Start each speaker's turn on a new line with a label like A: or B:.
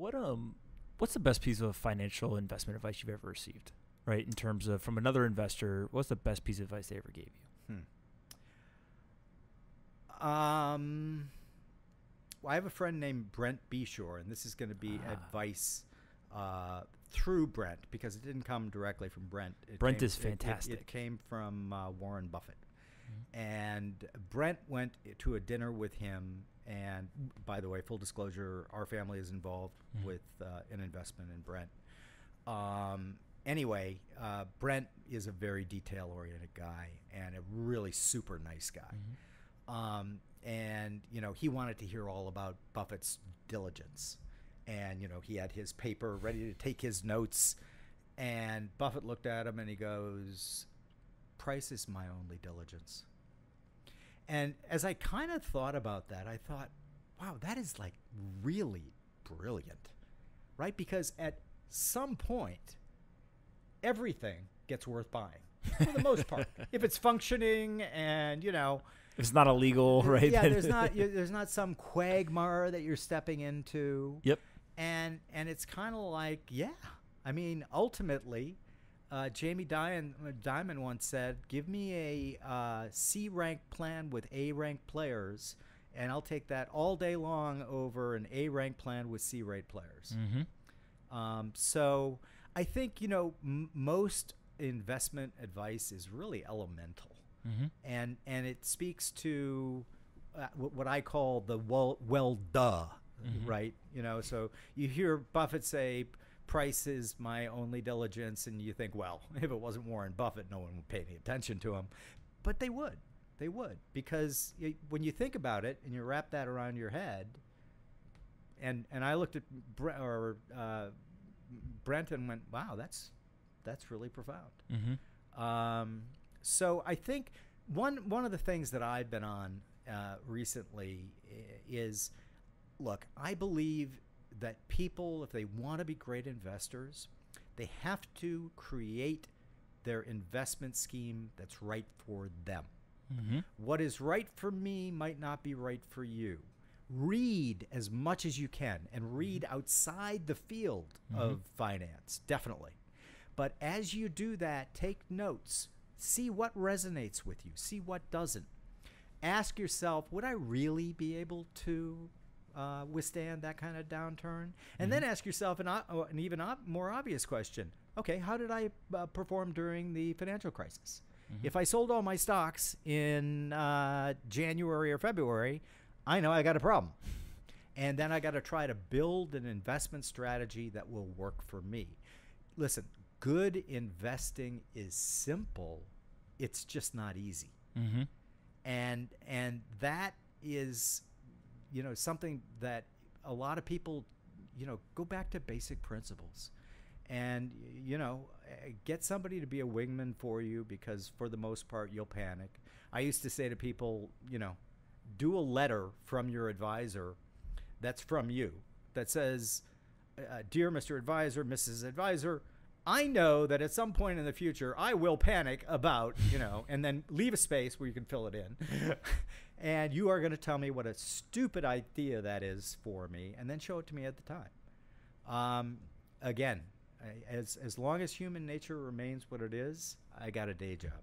A: What um, what's the best piece of financial investment advice you've ever received? Right, in terms of from another investor, what's the best piece of advice they ever gave you?
B: Hmm. Um, well, I have a friend named Brent Beshore, and this is going to be
A: Ah.
B: advice uh, through Brent because it didn't come directly from Brent. It
A: Brent
B: came-
A: is
B: it- it- It, came from uh, Warren Buffett.
A: Mm-hmm.
B: And Brent went to a dinner with him. And by the way, full disclosure, our family is involved
A: Mhm.
B: with uh, an investment in Brent. Um, anyway, uh, Brent is a very detail oriented guy and a really super nice guy.
A: Mm-hmm.
B: Um, and, you know, he wanted to hear all about Buffett's diligence. And, you know, he had his paper ready to take his notes. And Buffett looked at him and he goes, Price is my only diligence. And as I kind of thought about that, I thought, wow, that is like really brilliant, right? Because at some point, everything gets worth buying for the most part. if it's functioning and, you know,
A: It's not illegal, right?
B: yeah, there's not there's not some quagmire that you're stepping into.
A: Yep.
B: And and it's kind of like, yeah. I mean, ultimately, uh, Jamie Dimon, Diamond once said, "Give me a uh, C rank plan with A rank players, and I'll take that all day long over an A rank plan with C rate players."
A: Mm-hmm.
B: Um, so I think you know m- most investment advice is really elemental
A: Mm-hmm.
B: and and it speaks to uh, what I call the well well duh,
A: Mhm.
B: right? You know, so you hear Buffett say price is my only diligence and you think, well, if it wasn't Warren Buffett, no one would pay any attention to him. But they would. They would because when you think about it and you wrap that around your head and and I looked at Bre- or uh, Brent and went, "Wow, that's that's really profound."
A: Mm-hmm.
B: Um, so I think one one of the things that I've been on uh, recently is, look, I believe that people, if they want to be great investors, they have to create their investment scheme that's right for them.
A: Mm-hmm.
B: What is right for me might not be right for you. Read as much as you can and read outside the field of finance, definitely. But as you do that, take notes. See what resonates with you, see what doesn't. Ask yourself, would I really be able to uh, withstand that kind of downturn? And then ask yourself an, o- an even ob- more obvious question okay, how did I uh, perform during the financial crisis? If I sold all my stocks in uh, January or February, I know I got a problem. And then I got to try to build an investment strategy that will work for me. Listen, good investing is simple, it's just not easy.
A: Mm-hmm.
B: And and that is you know something that a lot of people you know go back to basic principles. And you know get somebody to be a wingman for you because for the most part you'll panic. I used to say to people you know do a letter from your advisor that's from you that says uh, dear mr advisor mrs advisor i know that at some point in the future i will panic about you know and then leave a space where you can fill it in. And you are going to tell me what a stupid idea that is for me and then show it to me at the time. Um, again as as long as human nature remains what it is i got a day job